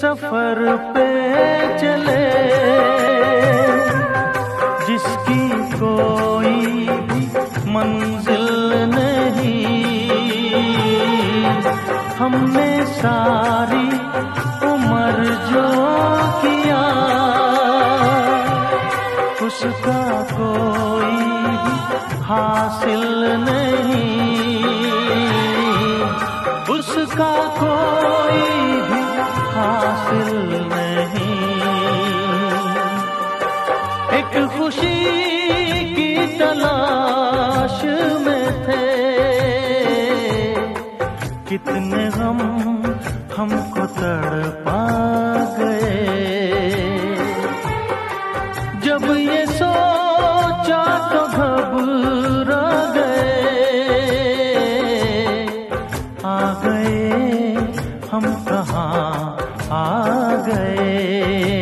सफ़र पे चले। जिसकी कोई मंजिल नहीं। हमने सारी उम्र जो किया, उसका कोई हासिल नहीं। उसका कोई एक खुशी की तलाश में थे। कितने हम हमको तड़पा गए। जब ये सोचा तो घबरा गए। आ गए हम कहाँ आ गए?